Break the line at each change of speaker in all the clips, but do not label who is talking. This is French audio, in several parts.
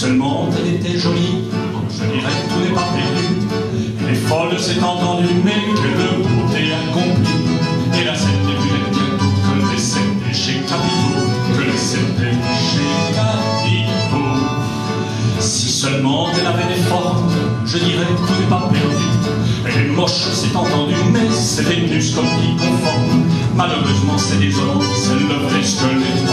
seulement elle était jolie, je dirais que tout n'est pas perdu. Elle est folle, c'est entendu, mais quelle beauté accomplie. Et la scène des bien que les scènes chez Capitaux, que les scènes chez Capitaux. Si seulement elle avait des formes, je dirais que tout n'est pas perdu. Elle est moche, c'est entendu, mais c'est Vénus comme qui conforme. Malheureusement, c'est désolant, c'est le vrai squelette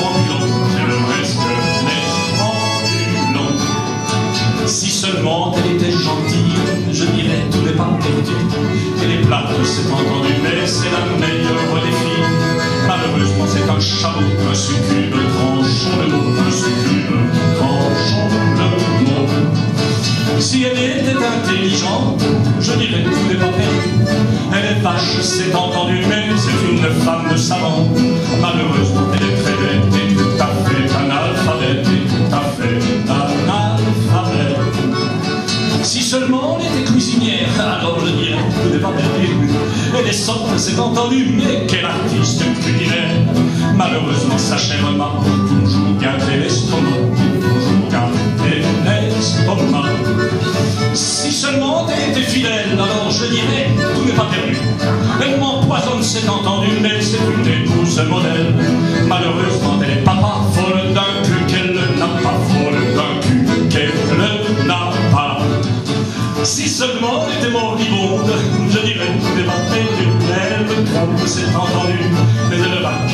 perdu. Elle est plate, c'est entendu, mais c'est la meilleure des filles. Malheureusement, c'est un chameau, un succube, tranchons le mot, un succube, tranchons le mot. Si elle était intelligente, je dirais que tout n'est pas perdu. Elle est vache, c'est entendu, mais c'est une femme savante. Malheureusement, seulement elle était cuisinière, alors je dirais tout n'est pas perdu. Elle est sotte, c'est entendu, mais quel artiste culinaire. Malheureusement, sa chère m'a toujours gardé l'estomac, toujours gardé l'estomac. Si seulement elle était fidèle, alors je dirais tout n'est pas perdu. Elle m'empoisonne, c'est entendu, mais c'est une épouse modèle. Malheureusement, moribonde, je dirais, débattait d'une lèvre, comme c'est entendu, mais elle va